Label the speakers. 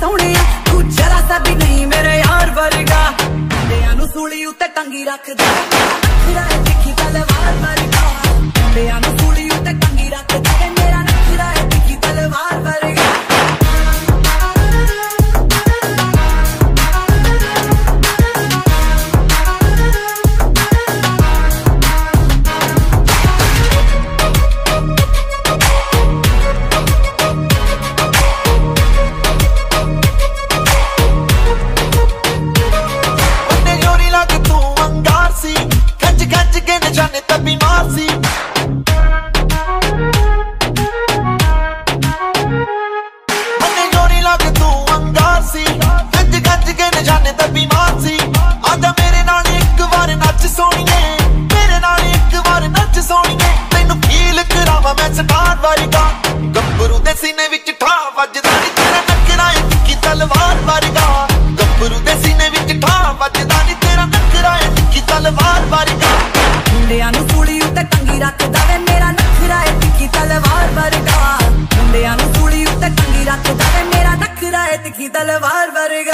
Speaker 1: ਸੋਹਣਿਆ ਤੂੰ ਜਰਾ ਸਾ ਵੀ ਨਹੀਂ ਮੇਰੇ
Speaker 2: ਯਾਰ ਵਰਗਾ। ਮੁੰਡਿਆਂ ਨੂੰ ਸੂਲੀ ਉੱਤੇ ਟੰਗੀ ਰੱਖਦਾ। ਅੱਖਰਾਂ ਦੇਖੀ ਤਲਵਾਰ ਵਰਗਾ।
Speaker 3: ਮੁੰਡਿਆਂ ਖੱਜ ਖੱਜ ਨਿਸ਼ਾਨੇ ਤਾਂ ਬਿਮਾਰ ਸੀ।
Speaker 2: Barbarga.